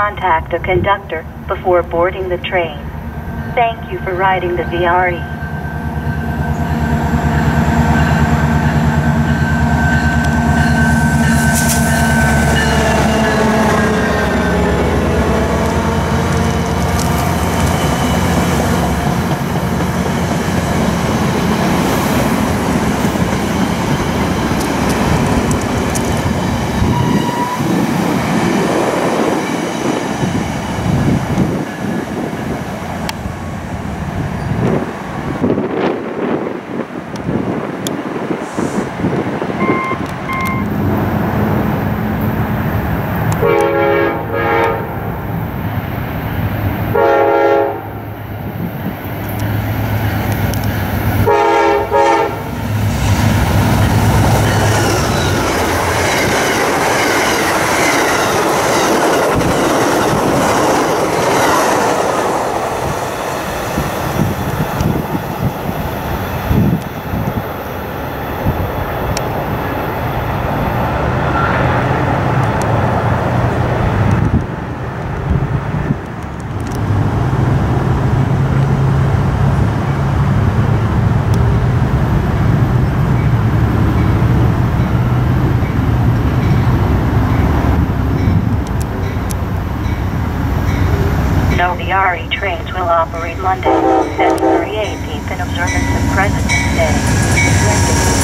contact a conductor before boarding the train. Thank you for riding the VRE. VRE trains will operate Monday, February 18th in observance of President's Day.